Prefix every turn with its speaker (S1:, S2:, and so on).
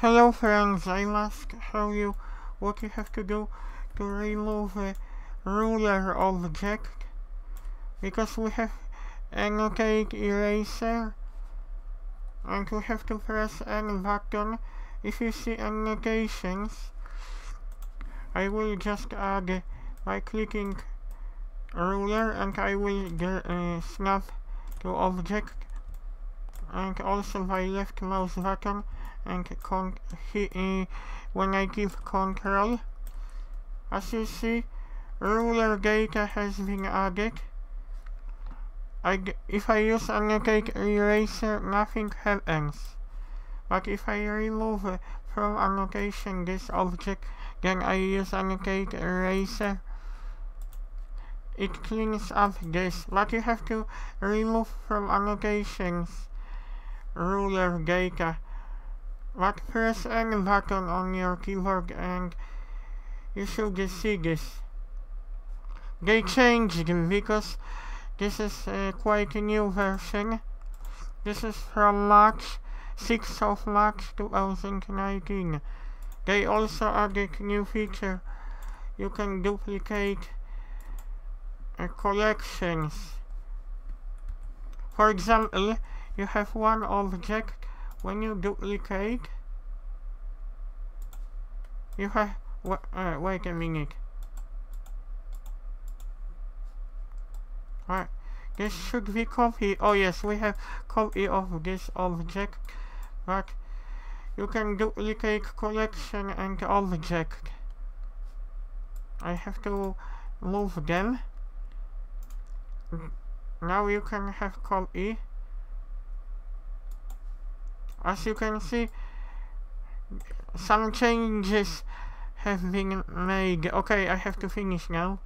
S1: Hello friends, I ask how you what you have to do to remove a ruler object. Because we have annotate eraser and we have to press N button. If you see annotations I will just add by clicking ruler and I will uh, snap to object and also by left mouse button and con uh, when I give control as you see ruler data has been added I if I use annotate eraser nothing happens but if I remove from annotation this object then I use annotate eraser it cleans up this. But you have to remove from annotations ruler data but press any button on your keyboard and you should see this. They changed because this is uh, quite a new version. This is from March 6th of March 2019 they also added new feature. You can duplicate uh, collections. For example you have one object when you duplicate you have uh, wait a minute Right. This should be copy. Oh yes, we have copy of this object, but you can duplicate collection and object. I have to move them. Now you can have copy. As you can see, some changes have been made. Okay, I have to finish now.